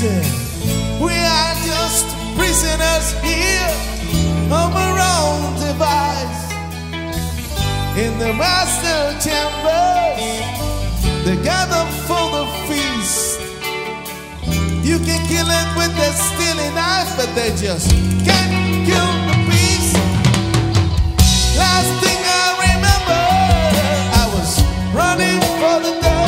said, We are just prisoners here on our own device. In the master chambers, they gather for the feast. You can kill it with a steely knife, but they just can't kill the beast. Last thing I remember, I was running for the death.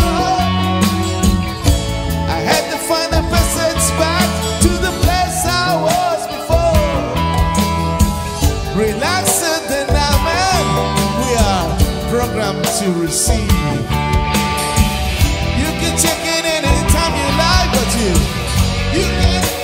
to receive. You can check it anytime you like, but you, you can.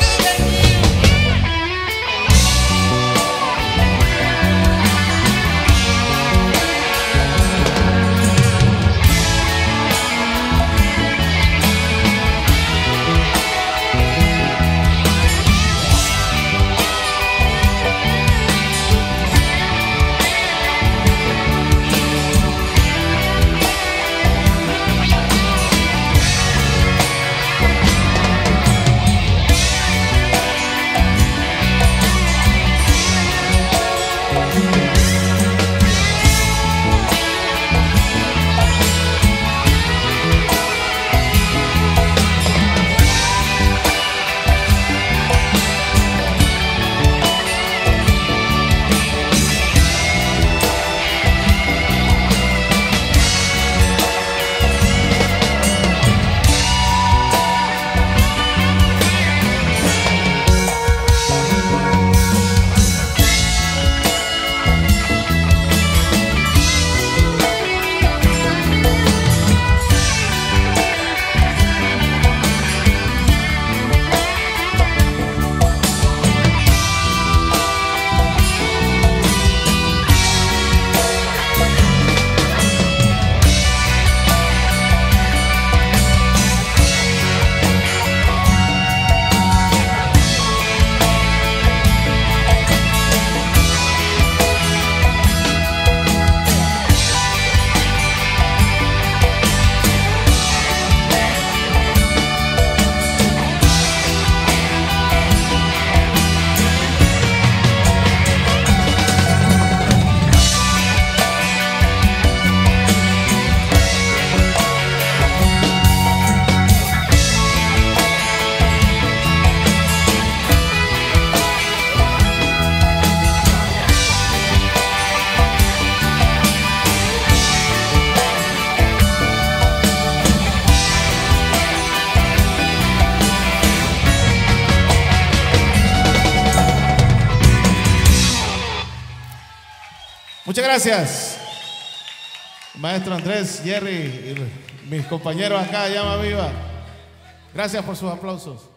Muchas gracias. Maestro Andrés, Jerry y mis compañeros acá, Llama Viva. Gracias por sus aplausos.